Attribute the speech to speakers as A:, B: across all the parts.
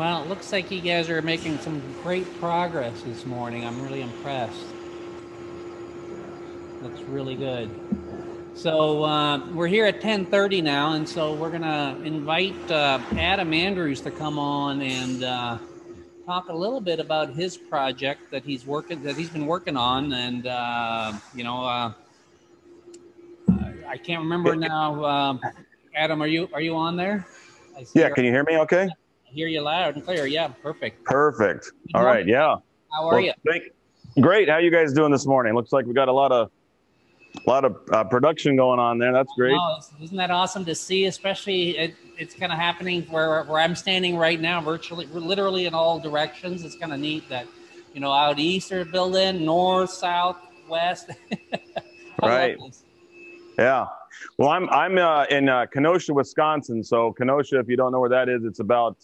A: Well, it looks like you guys are making some great progress this morning. I'm really impressed. Looks really good. So uh, we're here at 10:30 now, and so we're gonna invite uh, Adam Andrews to come on and uh, talk a little bit about his project that he's working that he's been working on, and uh, you know, uh, I can't remember now. Um, Adam, are you are you on there?
B: Yeah, can you hear me? Okay.
A: Hear you loud and clear. Yeah, perfect.
B: Perfect. All right. Yeah.
A: How are well, you?
B: Thank, great. How you guys doing this morning? Looks like we got a lot of a lot of uh, production going on there. That's great.
A: Isn't that awesome to see? Especially it, it's kind of happening where where I'm standing right now, virtually, literally in all directions. It's kind of neat that you know out east they're building north, south, west.
B: right. Yeah. Well, I'm I'm uh, in uh, Kenosha, Wisconsin. So Kenosha, if you don't know where that is, it's about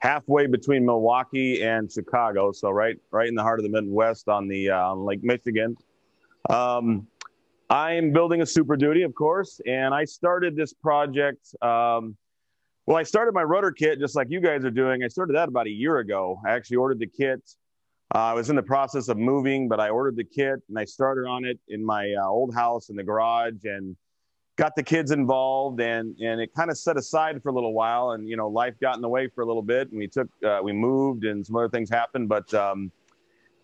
B: halfway between Milwaukee and Chicago. So right right in the heart of the Midwest on the uh, on Lake Michigan. Um, I'm building a Super Duty, of course, and I started this project. Um, well, I started my rudder kit just like you guys are doing. I started that about a year ago. I actually ordered the kit. Uh, I was in the process of moving, but I ordered the kit and I started on it in my uh, old house in the garage and got the kids involved and and it kind of set aside for a little while and you know life got in the way for a little bit and we took uh, we moved and some other things happened but um,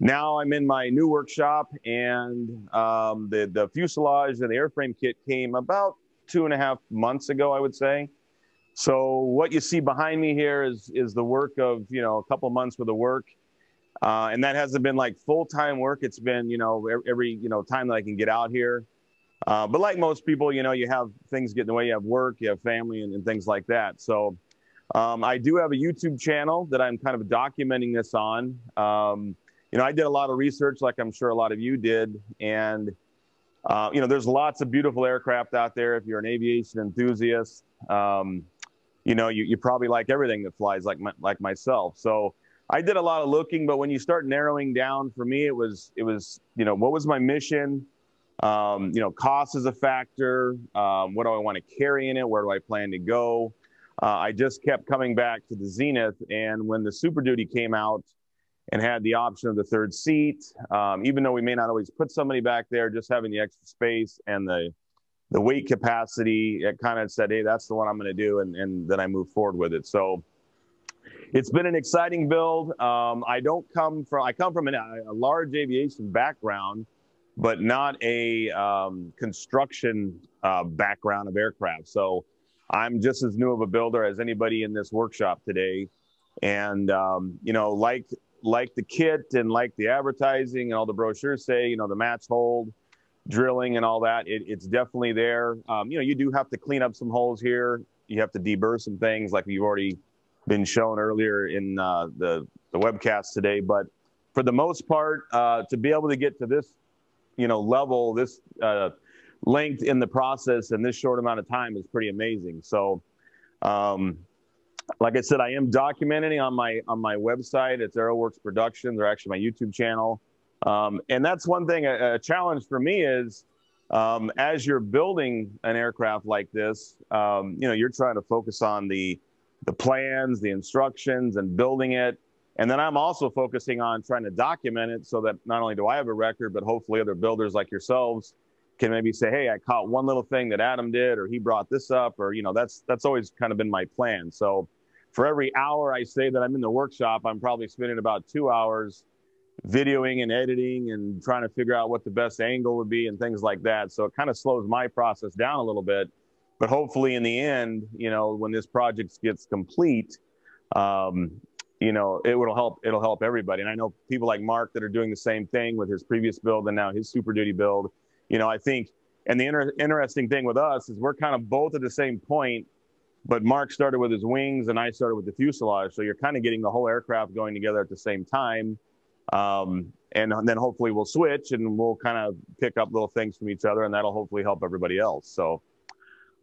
B: now I'm in my new workshop and um, the the fuselage and the airframe kit came about two and a half months ago I would say so what you see behind me here is is the work of you know a couple months worth of work, uh, and that hasn't been like full time work. It's been you know every you know time that I can get out here. Uh, but like most people, you know, you have things get in the way. You have work, you have family, and, and things like that. So um, I do have a YouTube channel that I'm kind of documenting this on. Um, you know, I did a lot of research, like I'm sure a lot of you did, and uh, you know, there's lots of beautiful aircraft out there. If you're an aviation enthusiast. Um, you know, you, you probably like everything that flies like my, like myself. So I did a lot of looking, but when you start narrowing down for me, it was, it was, you know, what was my mission? Um, you know, cost is a factor. Um, what do I want to carry in it? Where do I plan to go? Uh, I just kept coming back to the Zenith. And when the Super Duty came out and had the option of the third seat, um, even though we may not always put somebody back there, just having the extra space and the, the weight capacity, it kind of said, hey, that's the one I'm going to do. And, and then I moved forward with it. So it's been an exciting build. Um, I don't come from, I come from an, a large aviation background, but not a um, construction uh, background of aircraft. So I'm just as new of a builder as anybody in this workshop today. And, um, you know, like, like the kit and like the advertising and all the brochures say, you know, the match hole, drilling and all that, it, it's definitely there. Um, you know, you do have to clean up some holes here. You have to deburr some things like you've already been shown earlier in uh, the, the webcast today. But for the most part, uh, to be able to get to this, you know, level, this uh, length in the process and this short amount of time is pretty amazing. So, um, like I said, I am documenting on my on my website. It's AeroWorks Productions, or actually my YouTube channel. Um, and that's one thing, a, a challenge for me is um, as you're building an aircraft like this, um, you know, you're trying to focus on the, the plans, the instructions, and building it. And then I'm also focusing on trying to document it so that not only do I have a record, but hopefully other builders like yourselves can maybe say, "Hey, I caught one little thing that Adam did, or he brought this up, or you know, that's that's always kind of been my plan." So, for every hour I say that I'm in the workshop, I'm probably spending about two hours videoing and editing and trying to figure out what the best angle would be and things like that. So it kind of slows my process down a little bit. But hopefully, in the end, you know, when this project gets complete, um, you know, it will help. It'll help everybody. And I know people like Mark that are doing the same thing with his previous build and now his Super Duty build. You know, I think. And the inter- interesting thing with us is we're kind of both at the same point, but Mark started with his wings and I started with the fuselage. So you're kind of getting the whole aircraft going together at the same time um, and then hopefully we'll switch and we'll kind of pick up little things from each other and that'll hopefully help everybody else. So,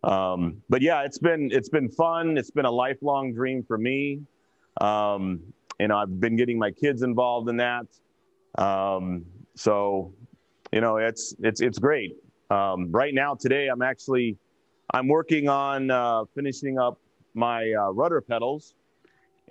B: um, but yeah, it's been, it's been fun. It's been a lifelong dream for me. Um, you know, I've been getting my kids involved in that. Um, so, you know, it's, it's, it's great. Um, right now, today, I'm actually, I'm working on uh, finishing up my uh, rudder pedals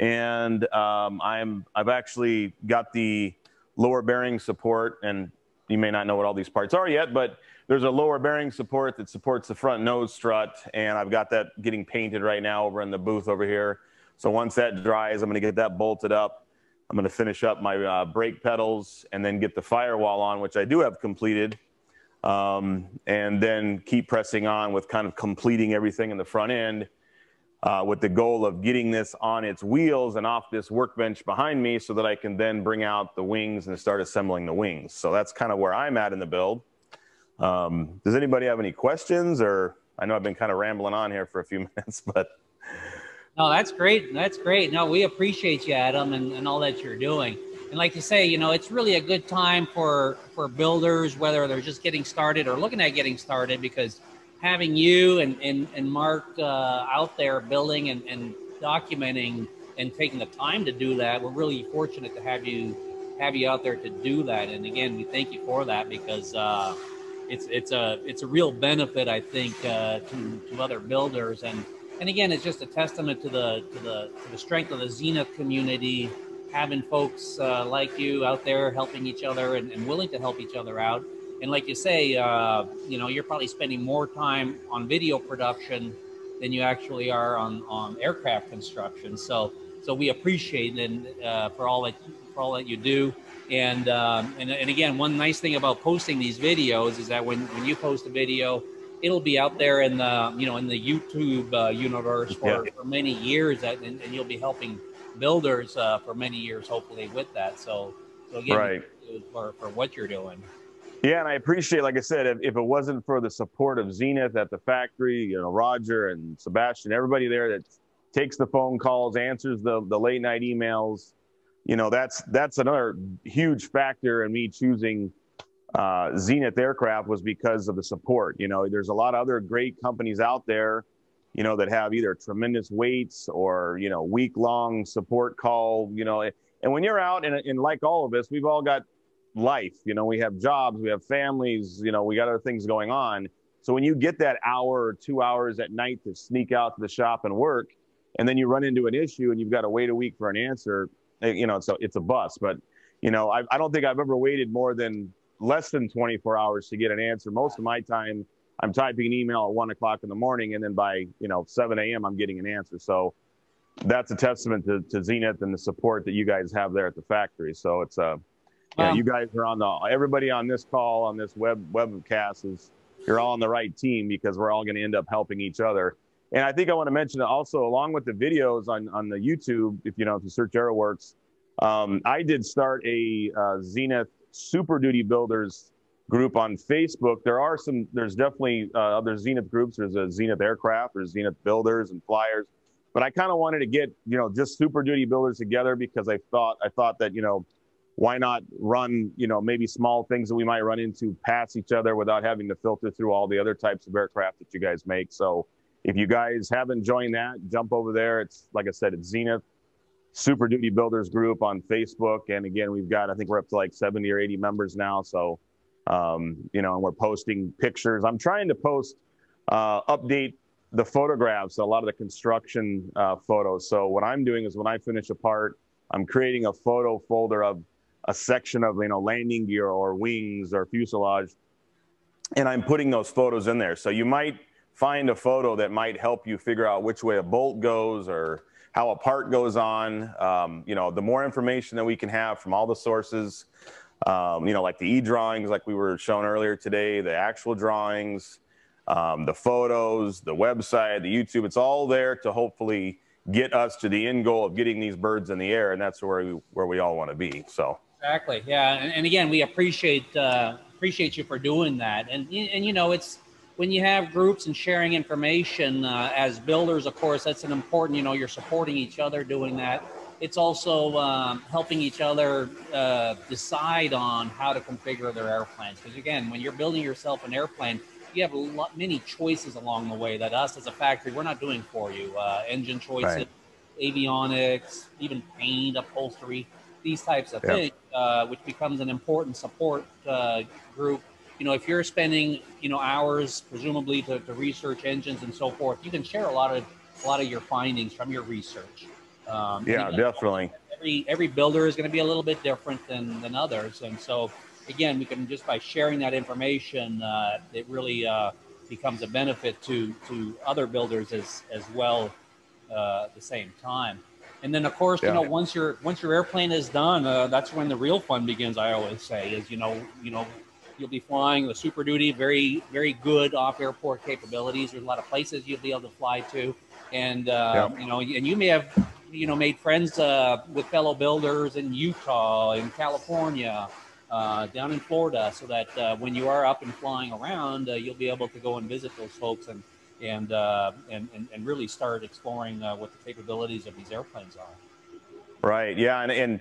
B: and um, I'm I've actually got the lower bearing support, and you may not know what all these parts are yet, but there's a lower bearing support that supports the front nose strut, and I've got that getting painted right now over in the booth over here. So once that dries, I'm going to get that bolted up. I'm going to finish up my uh, brake pedals and then get the firewall on, which I do have completed. Um, and then keep pressing on with kind of completing everything in the front end uh, with the goal of getting this on its wheels and off this workbench behind me so that I can then bring out the wings and start assembling the wings. So that's kind of where I'm at in the build. Um, does anybody have any questions or I know I've been kind of rambling on here for a few minutes, but.
A: No, that's great. That's great. No, we appreciate you, Adam, and, and all that you're doing. And like you say, you know, it's really a good time for for builders, whether they're just getting started or looking at getting started, because having you and and, and Mark uh, out there building and, and documenting and taking the time to do that, we're really fortunate to have you have you out there to do that. And again, we thank you for that because uh, it's it's a it's a real benefit, I think, uh, to to other builders. And and again, it's just a testament to the to the to the strength of the Zenith community having folks uh, like you out there helping each other and, and, willing to help each other out. And like you say, uh, you know, you're probably spending more time on video production than you actually are on, on aircraft construction. So, so we appreciate and uh, for all that for all that you do. And, um, and and again, one nice thing about posting these videos is that when, when you post a video, it'll be out there in the you know in the YouTube uh, universe for, yeah. for many years, and, and you'll be helping builders uh, for many years, hopefully with that. So, so again, right. for, for what you're doing.
B: Yeah, and I appreciate, like I said, if, if, it wasn't for the support of Zenith at the factory, you know, Roger and Sebastian, everybody there that takes the phone calls, answers the the late night emails, you know, that's that's another huge factor in me choosing uh, Zenith aircraft was because of the support. You know, there's a lot of other great companies out there you know, that have either tremendous waits or, you know, week long support call, you know, and when you're out and, and like all of us, we've all got life, you know, we have jobs, we have families, you know, we got other things going on. So when you get that hour or two hours at night to sneak out to the shop and work, and then you run into an issue and you've got to wait a week for an answer, eh, you know, a, it's a bust. But, you know, I, I don't think I've ever waited more than less than 24 hours to get an answer. Most of my time, I'm typing an email at one o'clock in the morning, and then by you know 7 a.m. I'm getting an answer. So that's a testament to, to Zenith and the support that you guys have there at the factory. So it's a uh, yeah, you guys are on the everybody on this call on this web webcast is you're all on the right team because we're all going to end up helping each other. And I think I want to mention also along with the videos on on the YouTube, if you know if you search AeroWorks, um, I did start a uh, Zenith Super Duty Builders group on Facebook. There are some, there's definitely uh, other Zenith groups. There's a Zenith Aircraft, there's Zenith Builders and Flyers. But I kind of wanted to get, you know, just Super Duty builders together because I thought, I thought that, you know, why not run, you know, maybe small things that we might run into past each other without having to filter through all the other types of aircraft that you guys make. So if you guys haven't joined that, jump over there. It's like I said, it's Zenith Super Duty Builders group on Facebook. And again, we've got, I think we're up to like 70 or 80 members now. So um, you know, and we're posting pictures. I'm trying to post, uh, update the photographs, a lot of the construction uh, photos. So what I'm doing is when I finish a part, I'm creating a photo folder of a section of you know landing gear or wings or fuselage, and I'm putting those photos in there. So you might find a photo that might help you figure out which way a bolt goes or how a part goes on. Um, you know, the more information that we can have from all the sources, um, you know, like the e-drawings, like we were shown earlier today, the actual drawings, um, the photos, the website, the YouTube. It's all there to hopefully get us to the end goal of getting these birds in the air, and that's where we where we all want to be. So
A: exactly, yeah. And, and again, we appreciate uh, appreciate you for doing that. And and you know, it's when you have groups and sharing information uh, as builders, of course, that's an important. You know, you're supporting each other doing that it's also um, helping each other uh, decide on how to configure their airplanes. Because again, when you're building yourself an airplane, you have a lot, many choices along the way that us as a factory we're not doing for you. Uh, engine choices, right. avionics, even paint, upholstery, these types of yep. things, uh, which becomes an important support uh, group. You know, if you're spending you know hours presumably to, to research engines and so forth, you can share a lot of a lot of your findings from your research Um,
B: yeah,
A: even though
B: definitely.
A: Every every builder is going to be a little bit different than than others, and so again, we can just by sharing that information, uh, it really uh, becomes a benefit to to other builders as as well uh, at the same time. And then, of course,
B: Yeah.
A: you know, once your once your airplane is done, uh, that's when the real fun begins. I always say is you know you know you'll be flying the Super Duty, very very good off airport capabilities. There's a lot of places you'll be able to fly to, and uh,
B: Yeah.
A: you know, and you may have you know made friends uh, with fellow builders in Utah, in California, uh, down in Florida, so that uh, when you are up and flying around, uh, you'll be able to go and visit those folks and and uh, and, and and really start exploring uh, what the capabilities of these airplanes are.
B: Right. Yeah. And, and,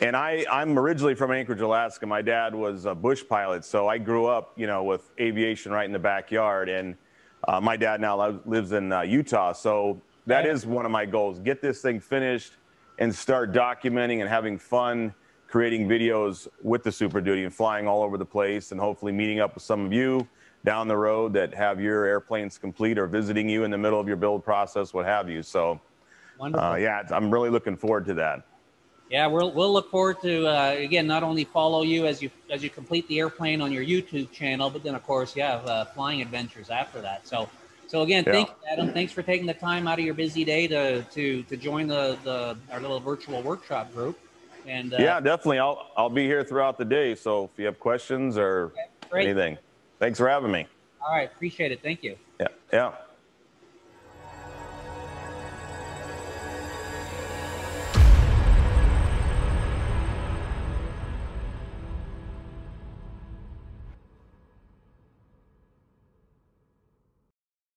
B: and I, I'm originally from Anchorage, Alaska. My dad was a bush pilot. So I grew up, you know, with aviation right in the backyard. And uh, my dad now lives in uh, Utah. So that is one of my goals. Get this thing finished and start documenting and having fun creating videos with the Super Duty and flying all over the place and hopefully meeting up with some of you down the road that have your airplanes complete or visiting you in the middle of your build process, what have you. So, uh, yeah, I'm really looking forward to that.
A: Yeah, we'll we'll look forward to uh, again not only follow you as you as you complete the airplane on your YouTube channel, but then of course you have uh, flying adventures after that. So so again,
B: Yeah.
A: thank you, Adam. Thanks for taking the time out of your busy day to to to join the the our little virtual workshop group. And uh,
B: Yeah, definitely. I'll I'll be here throughout the day. So if you have questions or
A: great.
B: anything, thanks for having me.
A: All right, appreciate it. Thank you.
B: Yeah, yeah.